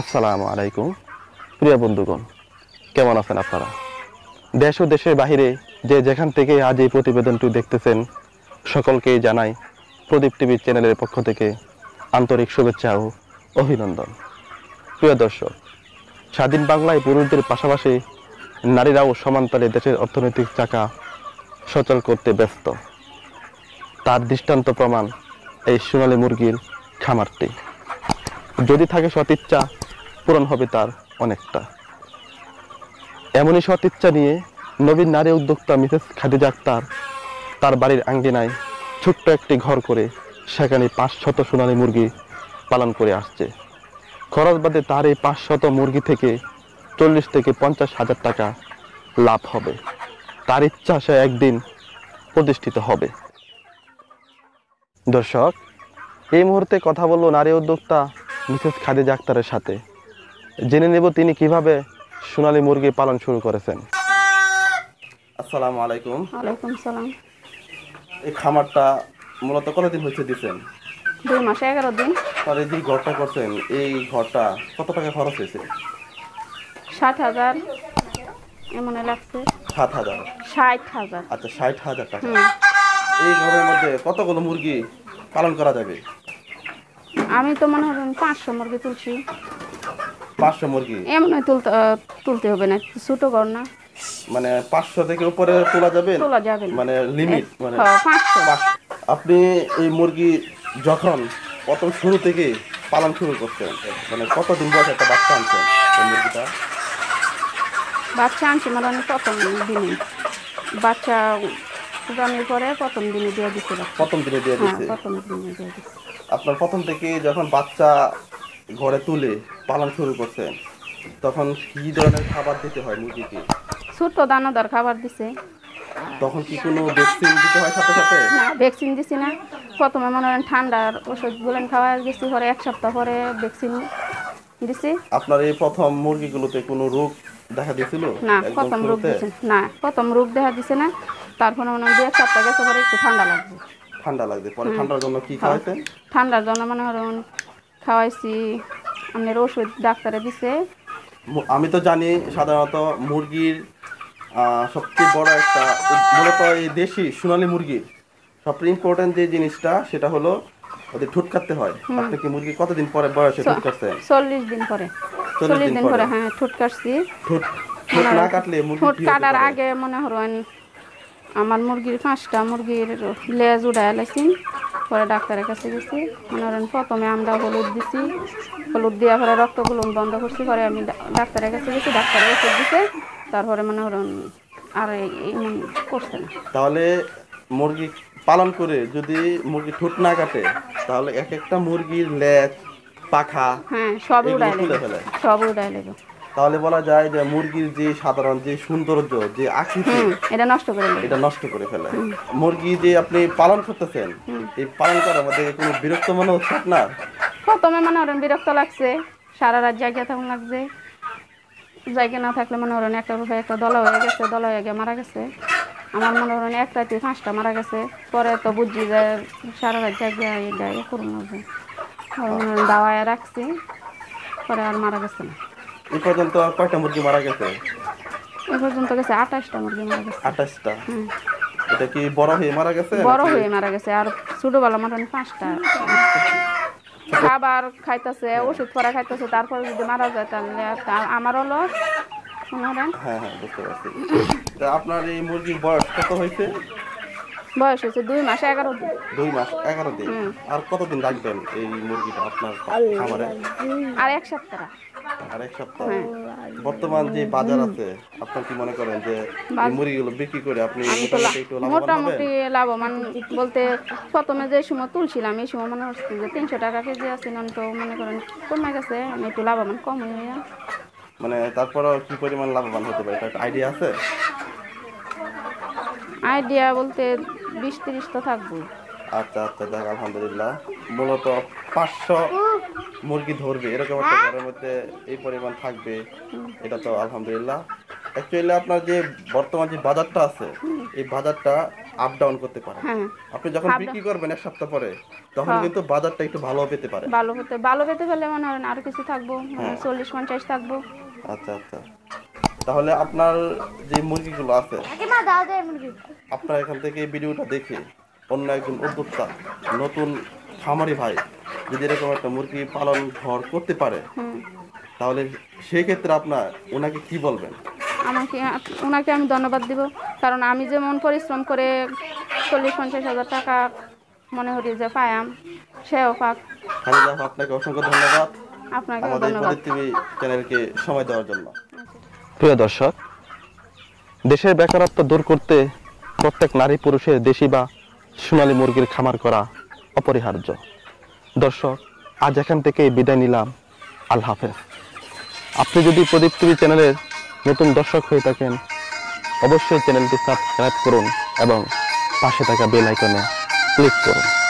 আসসালামু আলাইকুম। প্রিয় বন্ধুগণ, কেমন আছেন আপনারা? দেশ ও দেশের বাহিরে যে যেখান থেকে আজ এই প্রতিবেদনটি দেখতেছেন, সকলকেই জানাই প্রদীপ টিভি চ্যানেলের পক্ষ থেকে আন্তরিক শুভেচ্ছা ও অভিনন্দন। প্রিয় দর্শক, স্বাধীন বাংলায় পুরুষদের পাশাপাশি নারীরাও সমান্তরে দেশের অর্থনৈতিক চাকা সচল করতে ব্যস্ত। তার দৃষ্টান্ত প্রমাণ এই সোনালী মুরগির খামারটি। যদি থাকে সদিচ্ছা পূরণ হবে তার অনেকটা। এমনই সদিচ্ছা নিয়ে নবীন নারী উদ্যোক্তা মিসেস খাদিজা আক্তার তার বাড়ির আঙ্গিনায় ছোট্ট একটি ঘর করে সেখানে পাঁচ শত সোনালী মুরগি পালন করে আসছে। খরচ বাদে তার এই পাঁচ শত মুরগি থেকে চল্লিশ থেকে পঞ্চাশ হাজার টাকা লাভ হবে। তার ইচ্ছা সে একদিন প্রতিষ্ঠিত হবে। দর্শক, এই মুহূর্তে কথা বলব নারী উদ্যোক্তা মিসেস খাদিজা আক্তারের সাথে। জেনে নেব তিনি কীভাবে সোনালী মুরগি পালন শুরু করেছেন। আসসালামু আলাইকুম। ওয়ালাইকুম সালাম। এই খামারটা মূলত কতদিন হয়েছে দিচ্ছেন দুই মাসে এগারো দিন। এই যে ঘরটা করছেন এই ঘরটা কত টাকা খরচ হয়েছে? ষাট হাজার এমন লাগছে। সাত হাজার। ষাট হাজার। আচ্ছা ষাট হাজার টাকা। এই ঘরের মধ্যে কতগুলো মুরগি পালন করা যাবে? আমি তো মনে হয় পাঁচশো মুরগি তুলছি। পাঁচশো মুরগি? এমন তুলতে তুলতে হবে না ছোটো ঘর না। মানে পাঁচশো থেকে উপরে তোলা যাবে? তোলা যাবে মানে লিমিট মানে হ্যাঁ, পাঁচশো। পাঁচ- আপনি এই মুরগি যখন প্রথম শুরু থেকে পালন শুরু করছেন মানে কতদিন বয়স একটা বাচ্চা আনছেন এই মুরগিটা? বাচ্চা আনছি মানে আমি প্রথম দিনে। বাচ্চা ফুটানোর পরে প্রথম দিনে দিয়ে বাচ্চা। প্রথম দিনে দিয়ে হ্যাঁ প্রথম দিনে দিয়ে দিচ্ছে আপনার প্রথম থেকে যখন বাচ্চা ঘরে তুলে পালন শুরু করছে। তখন কি ধরনের খাবার দিতে হয় মুরগিকে? ছোট্ট দানাদার খাবার দিছে। তখন কি কোনো ভ্যাকসিন দিতে হয় সাথে সাথে? না ভ্যাকসিন দিছি না। প্রথমে মনে হয় ঠান্ডার ওষুধ বলেন খাওয়া গেছি পরে এক সপ্তাহ পরে ভ্যাকসিন দিছি। আপনার এই প্রথম মুরগিগুলোতে কোনো রোগ দেখা দিয়েছিল? না প্রথম রোগ? দিছে না। প্রথম রোগ দেখা দিছে না। তারপরে মনে হয় এক সপ্তাহ গেছে পরে একটু ঠান্ডা লাগছে। ঠান্ডা লাগছে। পরে ঠান্ডার জন্য কি খাওয়াইছেন? ঠান্ডার জন্য মনে হয় খাওয়াইছি আপনার ওষুধ ডাক্তারে দিছে। আমি তো জানি সাধারণত মুরগির সবচেয়ে বড় একটা মূলত এই দেশি সোনালি মুরগির সবচেয়ে ইম্পর্টেন্ট যে জিনিসটা সেটা হলো ওদের ঠোঁট কাটতে হয়। আপনি কি মুরগি কতদিন পরে বয়সে ঠোঁট কাটছেন? চল্লিশ দিন পরে। চল্লিশ দিন পরে হ্যাঁ ঠোঁট কাটছি। ঠোঁট ঠোঁট না কাটলে মুরগি ঠোঁট কাটার আগে মনে হরুন আমার মুরগির পাঁচটা মুরগির লেজ উড়াই লাইছি পরে ডাক্তারের কাছে গেছি। মনে হরেন প্রথমে আমরা হলুদ দিছি। হলুদ দেওয়ার পরে রক্তগুলো বন্ধ করছি। পরে আমি ডাক্তারের কাছে গেছি। ডাক্তারের ওষুধ দিছে। তারপরে মনে হরুন আর করছে না। তাহলে মুরগি পালন করে যদি মুরগি ঠোঁট না কাটে তাহলে এক একটা মুরগির লেজ পাখা হ্যাঁ সব উড়াই সব উড়াই লেগে তাহলে বলা যায় যে মুরগির যে সাধারণ যে সৌন্দর্য যে আকৃতি এটা নষ্ট করে এটা নষ্ট করে ফেলে। মুরগি যে আপনি পালন করতেছেন এই পালন করার মধ্যে কোনো বিরক্ত মনে হচ্ছে আপনার? প্রথমে মনে হরেন বিরক্ত লাগছে সারা রাত জায়গা থাকুন লাগছে। জায়গা না থাকলে মনে হরেন একটা রূপে একটা দলা হয়ে গেছে দলা হয়ে গিয়ে মারা গেছে। আমার মনে হরেন এক রাতে পাঁচটা মারা গেছে পরে তো বুঝছি যে সারা রাত জায়গা এটা করুন দাওয়ায় রাখছি পরে আর মারা গেছে না। এই পর্যন্ত কয়টা মুরগি মারা গেছে? এই পর্যন্ত গেছে আঠাশটা মুরগি মারা গেছে। আঠাশটা? এটা কি বড় হয়ে মারা গেছে বড় হয়ে মারা গেছে আর ছোটবেলা মতন পাঁচটা। খাবার খাইতেছে ওষুধ পরা খাইতেছে তারপরে যদি মারা যায় তাহলে আমারও লস হ্যাঁ হ্যাঁ বুঝতে পারছি। তা আপনার এই মুরগির বয়স কত হয়েছে? বয়স হয়েছে দুই মাস এগারো দিন। দুই মাস এগারো দিন। আর কতদিন রাখবেন এই মুরগিটা আপনার খামারে? আর এক সপ্তাহ। আর এক সপ্তাহ। হ্যাঁ। বর্তমান যে বাজার আছে আপনার কি মনে করেন যে মুরগিগুলো বিক্রি করে আপনি মোটামুটি লাভবান বলতে প্রথমে যে সময় তুলছিলাম এই সময় মনে হচ্ছে যে তিনশো টাকা কেজি আছে নন তো মনে করেন কমে গেছে আমি একটু লাভবান কম হয়ে মানে তারপরও কি পরিমাণ লাভবান হতে পারে? এটা আইডিয়া আছে? আইডিয়া বলতে বিশ তিরিশ তো থাকব আচ্ছা আচ্ছা দেখ আলহামদুলিল্লাহ। মূলত পাঁচশো মুরগি ধরবে এরকম একটা ঘরের মধ্যে এই পরিমাণ থাকবে এটা তো আলহামদুলিল্লাহ। অ্যাকচুয়ালি আপনার যে বর্তমান যে বাজারটা আছে এই বাজারটা আপ ডাউন করতে পারে। হ্যাঁ। আপনি যখন বিক্রি করবেন এক সপ্তাহ পরে তখন হ্যাঁ। কিন্তু বাজারটা একটু ভালো পেতে পারে। ভালো হতে ভালো পেতে পারলে মনে হয় আরও কিছু থাকব মানে হ্যাঁ। চল্লিশ পঞ্চাশ থাকব। আচ্ছা আচ্ছা। তাহলে আপনার যে মুরগিগুলো আছে আপনার এখান থেকে ভিডিওটা দেখে অন্য একজন উদ্যোক্তা নতুন খামারি ভাই যদি এরকম একটা মুরগি পালন ঘর করতে পারে তাহলে সেই ক্ষেত্রে আপনার ওনাকে কি বলবেন? আমাকে ওনাকে আমি ধন্যবাদ দিব। কারণ আমি যেমন পরিশ্রম করে চল্লিশ পঞ্চাশ হাজার টাকা মনে করি যে পায়াম সেও পাক। খালিদ আপা, আপনাকে অসংখ্য ধন্যবাদ। আপনাকে আমাদের ধন্যবাদ। টিভি চ্যানেলকে সময় দেওয়ার জন্য। প্রিয় দর্শক দেশের বেকারত্ব দূর করতে প্রত্যেক নারী পুরুষের দেশি বা সোনালী মুরগির খামার করা অপরিহার্য। দর্শক, আজ এখান থেকে বিদায় নিলাম। আল্লাহ হাফেজ। আপনি যদি প্রদীপ টিভি চ্যানেলের নতুন দর্শক হয়ে থাকেন, অবশ্যই চ্যানেলটি সাবস্ক্রাইব করুন এবং পাশে থাকা বেল আইকনে ক্লিক করুন।